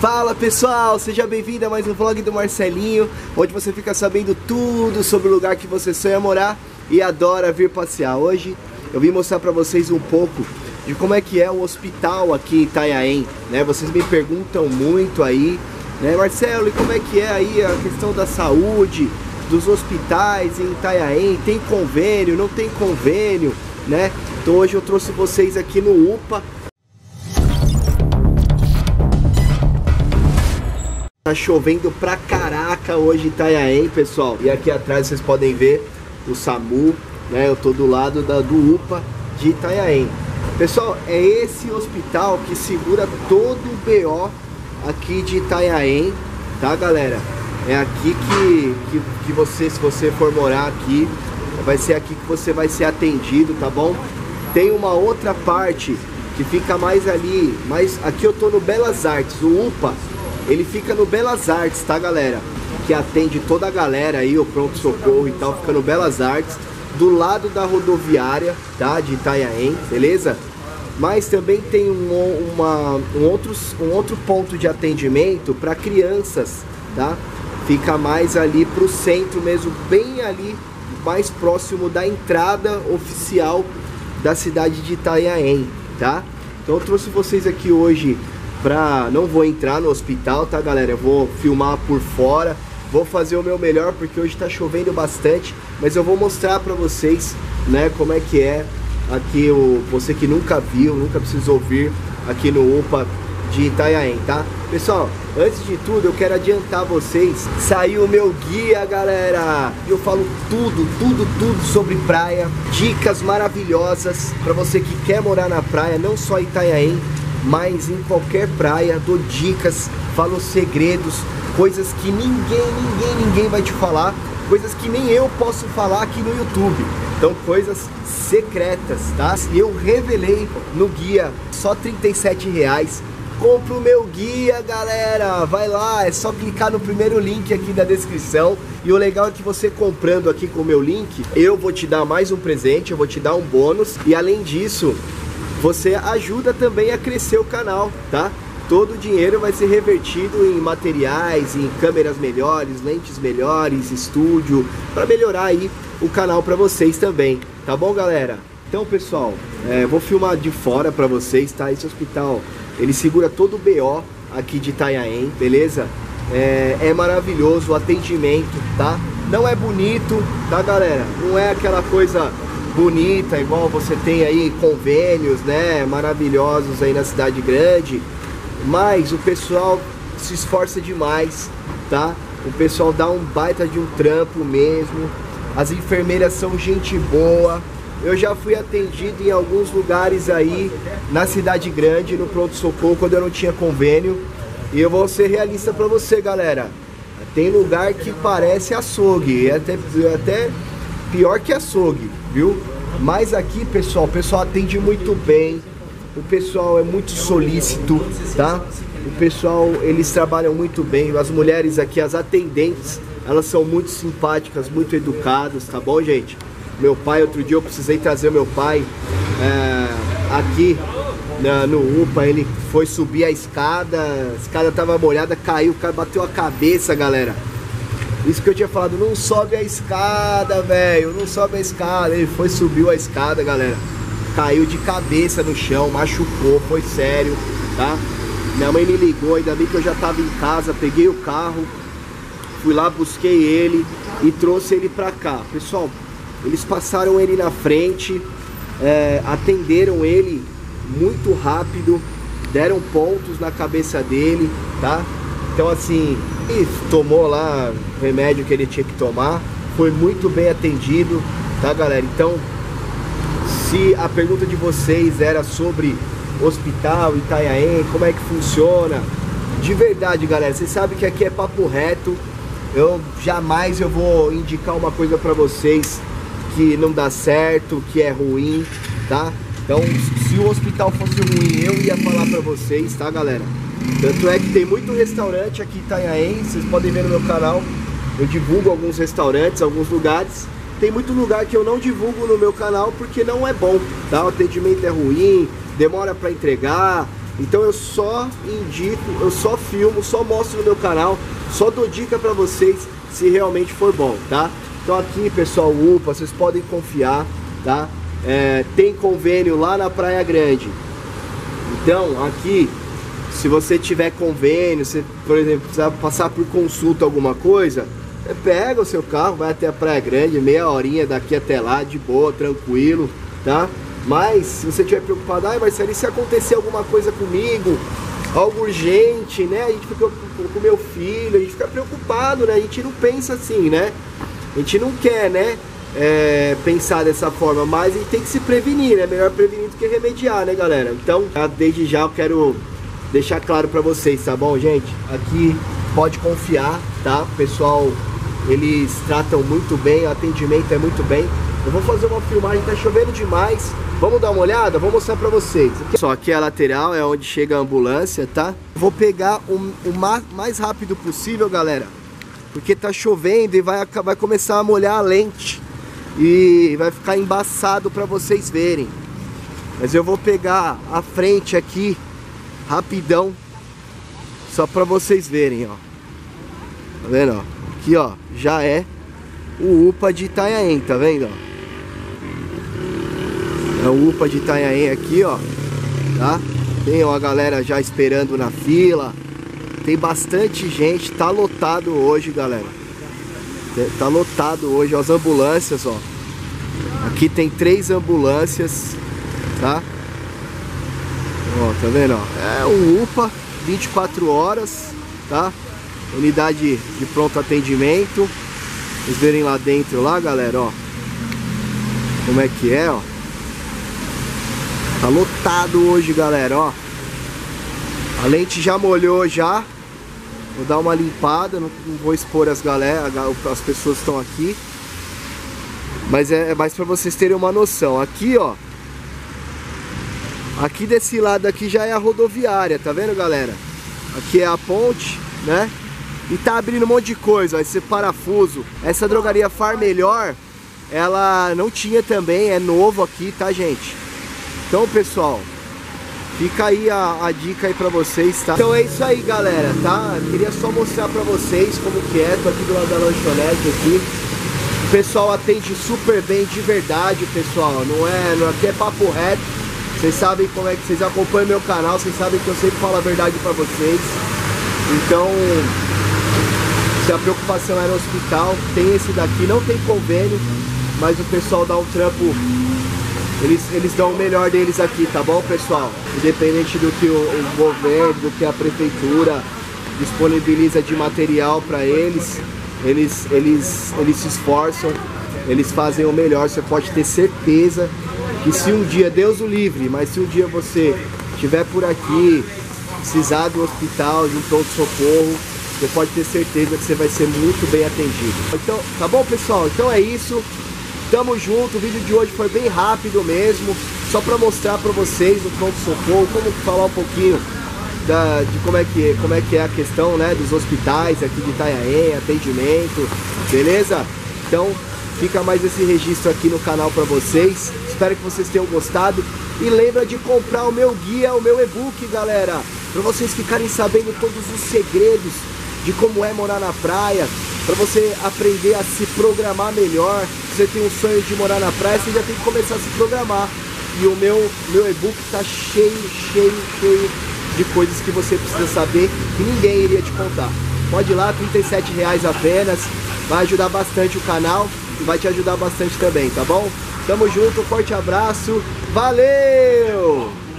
Fala pessoal, seja bem-vindo a mais um vlog do Marcelinho, onde você fica sabendo tudo sobre o lugar que você sonha morar e adora vir passear. Hoje eu vim mostrar para vocês um pouco de como é que é o hospital aqui em Itanhaém, né? Vocês me perguntam muito aí, né, Marcelo, e como é que é aí a questão da saúde, dos hospitais em Itanhaém, tem convênio, não tem convênio, né? Então hoje eu trouxe vocês aqui no UPA, Tá chovendo pra caraca hoje em Itanhaém, pessoal. E aqui atrás vocês podem ver o SAMU, né? Eu tô do lado da, do UPA de Itanhaém. Pessoal, é esse hospital que segura todo o BO aqui de Itanhaém, tá galera? É aqui que, que, que você, se você for morar aqui, vai ser aqui que você vai ser atendido, tá bom? Tem uma outra parte que fica mais ali, mas aqui eu tô no Belas Artes, o UPA ele fica no Belas Artes, tá galera? Que atende toda a galera aí, o pronto-socorro e tal, fica no Belas Artes, do lado da rodoviária, tá? De Itanhaém, beleza? Mas também tem um, uma, um, outros, um outro ponto de atendimento para crianças, tá? Fica mais ali pro centro mesmo, bem ali, mais próximo da entrada oficial da cidade de Itanhaém, tá? Então eu trouxe vocês aqui hoje pra... Não vou entrar no hospital, tá galera? Eu vou filmar por fora Vou fazer o meu melhor porque hoje tá chovendo bastante Mas eu vou mostrar pra vocês, né, como é que é Aqui, o, você que nunca viu, nunca precisou vir aqui no UPA de Itanhaém, tá? Pessoal, antes de tudo eu quero adiantar vocês Saiu o meu guia, galera Eu falo tudo, tudo, tudo sobre praia Dicas maravilhosas para você que quer morar na praia Não só Itanhaém mas em qualquer praia dou dicas, falo segredos, coisas que ninguém, ninguém, ninguém vai te falar, coisas que nem eu posso falar aqui no YouTube. Então coisas secretas, tá? Eu revelei no guia só 37 reais. Compre o meu guia, galera! Vai lá, é só clicar no primeiro link aqui da descrição. E o legal é que você comprando aqui com o meu link, eu vou te dar mais um presente, eu vou te dar um bônus. E além disso, você ajuda também a crescer o canal, tá? Todo o dinheiro vai ser revertido em materiais, em câmeras melhores, lentes melhores, estúdio, para melhorar aí o canal para vocês também, tá bom galera? Então pessoal, é, vou filmar de fora para vocês, tá? Esse hospital, ele segura todo o BO aqui de Itanhaém, beleza? É, é maravilhoso o atendimento, tá? Não é bonito, tá galera? Não é aquela coisa bonita, igual você tem aí convênios, né, maravilhosos aí na cidade grande, mas o pessoal se esforça demais, tá? O pessoal dá um baita de um trampo mesmo, as enfermeiras são gente boa, eu já fui atendido em alguns lugares aí na cidade grande, no pronto-socorro, quando eu não tinha convênio, e eu vou ser realista pra você, galera. Tem lugar que parece açougue, até, até pior que açougue, viu? Mas aqui, pessoal, o pessoal atende muito bem, o pessoal é muito solícito, tá? O pessoal, eles trabalham muito bem, as mulheres aqui, as atendentes, elas são muito simpáticas, muito educadas, tá bom, gente? Meu pai, outro dia eu precisei trazer meu pai é, aqui na, no UPA, ele foi subir a escada, a escada tava molhada, caiu, bateu a cabeça, galera. Isso que eu tinha falado, não sobe a escada, velho, não sobe a escada. Ele foi, subiu a escada, galera. Caiu de cabeça no chão, machucou, foi sério, tá? Minha mãe me ligou, ainda bem que eu já tava em casa, peguei o carro, fui lá, busquei ele e trouxe ele pra cá. Pessoal, eles passaram ele na frente, é, atenderam ele muito rápido, deram pontos na cabeça dele, tá? Então assim, tomou lá o remédio que ele tinha que tomar, foi muito bem atendido, tá galera? Então, se a pergunta de vocês era sobre hospital Itanhaém, como é que funciona, de verdade galera, vocês sabem que aqui é papo reto, eu jamais eu vou indicar uma coisa para vocês que não dá certo, que é ruim, tá? Então, se o hospital fosse ruim, eu ia falar para vocês, tá galera? Tanto é que tem muito restaurante aqui em Itanhaém, vocês podem ver no meu canal, eu divulgo alguns restaurantes, alguns lugares. Tem muito lugar que eu não divulgo no meu canal porque não é bom, tá? O atendimento é ruim, demora para entregar, Então eu só indico, eu só filmo, só mostro no meu canal, só dou dica para vocês se realmente for bom, tá? Então aqui, pessoal, UPA, vocês podem confiar, tá? É, tem convênio lá na Praia Grande. Então, aqui, se você tiver convênio, se, por exemplo, precisar passar por consulta alguma coisa, pega o seu carro, vai até a Praia Grande, meia horinha daqui até lá, de boa, tranquilo, tá? Mas, se você estiver preocupado, ai Marcelo, e se acontecer alguma coisa comigo, algo urgente, né? A gente fica com o meu filho, a gente fica preocupado, né? A gente não pensa assim, né? A gente não quer, né? É, pensar dessa forma, mas a gente tem que se prevenir, né? Melhor prevenir do que remediar, né, galera? Então, desde já eu quero deixar claro para vocês, tá bom, gente? Aqui pode confiar, tá? O pessoal, eles tratam muito bem, o atendimento é muito bem. Eu vou fazer uma filmagem, tá chovendo demais. Vamos dar uma olhada? Vou mostrar pra vocês. Aqui, só aqui é a lateral, é onde chega a ambulância, tá? Vou pegar o, o mais rápido possível, galera. Porque tá chovendo e vai, vai começar a molhar a lente. E vai ficar embaçado pra vocês verem. Mas eu vou pegar a frente aqui, rapidão. Só pra vocês verem, ó. Tá vendo, ó? Aqui, ó, já é o UPA de Itanhaém, tá vendo, ó? É o UPA de Itanhaém aqui, ó. Tá? Tem uma galera já esperando na fila. Tem bastante gente. Tá lotado hoje, galera. Tá lotado hoje. As ambulâncias, ó. Aqui tem três ambulâncias, tá? Ó, tá vendo, ó? É um UPA, 24 horas, tá? Unidade de pronto atendimento. Vocês verem lá dentro lá, galera, ó. Como é que é, ó. Tá lotado hoje, galera, ó. A lente já molhou já. Vou dar uma limpada, não, vou expor as galera, as pessoas que estão aqui. Mas é, é mais para vocês terem uma noção. Aqui, ó. Aqui desse lado aqui já é a rodoviária, tá vendo, galera? Aqui é a ponte, né? E tá abrindo um monte de coisa, ó, esse parafuso. Essa drogaria Far Melhor, ela não tinha também, é novo aqui, tá, gente? Então, pessoal, fica aí a, a, dica aí pra vocês, tá? Então é isso aí, galera, tá? queria só mostrar pra vocês como que é. Tô aqui do lado da lanchonete aqui. O pessoal atende super bem, de verdade, pessoal. Não é, não, aqui é papo reto. Vocês sabem como é que vocês acompanham meu canal, vocês sabem que eu sempre falo a verdade pra vocês. Então, se a preocupação é no hospital, tem esse daqui, não tem convênio, mas o pessoal dá um trampo eles, eles dão o melhor deles aqui, tá bom, pessoal? Independente do que o, o governo, do que a prefeitura disponibiliza de material para eles, eles, eles, eles se esforçam, eles fazem o melhor. Você pode ter certeza que se um dia, Deus o livre, mas se um dia você estiver por aqui, precisar do hospital, de um pronto-socorro, você pode ter certeza que você vai ser muito bem atendido. Então, tá bom, pessoal? Então é isso. Tamo junto, o vídeo de hoje foi bem rápido mesmo, só para mostrar para vocês o pronto socorro, como falar um pouquinho da, de como é, que, como é que é a questão né, dos hospitais aqui de Itanhaém, atendimento, beleza? Então fica mais esse registro aqui no canal para vocês, espero que vocês tenham gostado e lembra de comprar o meu guia, o meu e-book galera, para vocês ficarem sabendo todos os segredos de como é morar na praia, para você aprender a se programar melhor. Se você tem um sonho de morar na praia, você já tem que começar a se programar. E o meu, meu e-book está cheio, cheio, cheio de coisas que você precisa saber que ninguém iria te contar. Pode ir lá, R$ reais apenas. Vai ajudar bastante o canal vai te ajudar bastante também, tá bom? Tamo junto, forte abraço. Valeu!